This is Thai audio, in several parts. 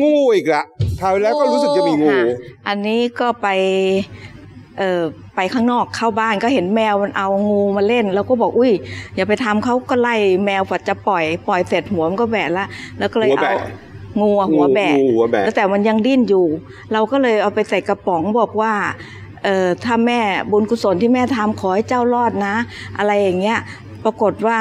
งูอีกละคราวแล้วก็รู้สึกจะมีงูค่ะอันนี้ก็ไปเอ่อไปข้างนอกเข้าบ้านก็เห็นแมวมันเอางูมาเล่น แล้วก็บอกอุ้ยอย่าไปทำเขาก็ไล่แมวฝัดจะปล่อยปล่อยเสร็จหัวมันก็แบะละแล้วก็เลยหัวเอาแบะงูอะหัวแบะงูหัวแบะแล้วแต่มันยังดิ้นอยู่ เราก็เลยเอาไปใส่กระป๋องบอกว่าเอ่อถ้าแม่บุญกุศลที่แม่ทำขอให้เจ้ารอดนะ อะไรอย่างเงี้ยปรากฏว่า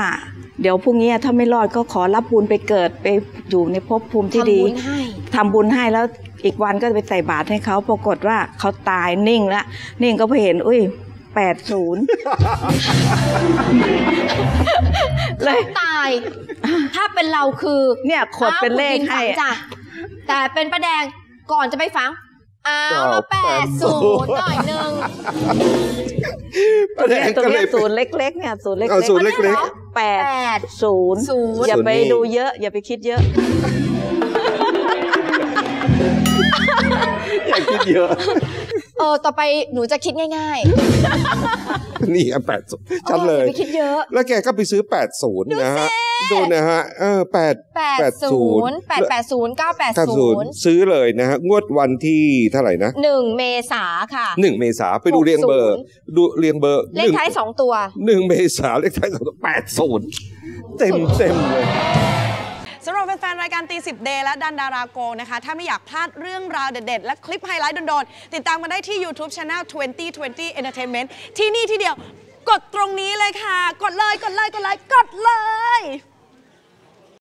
เดี๋ยวพรุ่งนี้ถ้าไม่รอดก็ขอรับบุญไปเกิดไปอยู่ในภพภูมิที่ดีทำบุญให้ทำบุญให้แล้วอีกวันก็ไปใส่บาตรให้เขาปรากฏว่าเขาตายนิ่งแล้วนิ่งก็ไปเห็น อุ้ยแปดศูนย์เลยตาย ถ้าเป็นเราคือ เนี่ยขดเป็นเลขให้อ้าวคุณหญิงฝังจ้ะแต่เป็นประแดงก่อนจะไปฝัง อ้าวอ้าวแปดศูนย์หน่อยหนึ่งประแดงตรงก็เลเนี้ยยศูนย์เล็กๆเนี่ยศูนย์เล็กเอาศูนย์อันนี้เล็กเหรอแปดแปดศูนย์ศูนย์อย่าไปศูนย์นี่ดูเยอะ อย่าไปคิดเยอะ อย่าคิดเยอะ เออต่อไปหนูจะคิดง่ายนี่แปดๆชัดเลยอออาไปคิดเยอะ แล้วแกก็ไปซื้อ 80 นะฮะ ดูนะฮะ เออ8แปดศูนย์แปดแปดศูนย์เก้าแปดศูนย์90ซื้อเลยนะฮะ งวดวันที่เท่าไหร่นะหนึ่งเมษาค่ะ 1 เมษาไปดูเรียงเบอร์60ดูเรียงเบอร์เลขท้ายสองตัวหนึ่งเมษาเลขท้ายสองตัว80 เต็มเต็มเลย สำหรับแฟนๆ รายการตีสิบเดย์และดันดาราโกนะคะ ถ้าไม่อยากพลาดเรื่องราวเด็ดๆ และคลิปไฮไลท์โดนๆ ติดตามมาได้ที่ YouTube Channel 2020 Entertainment ที่นี่ที่เดียว กดตรงนี้เลยค่ะ กดเลย กดเลย กดไลค์กดเลย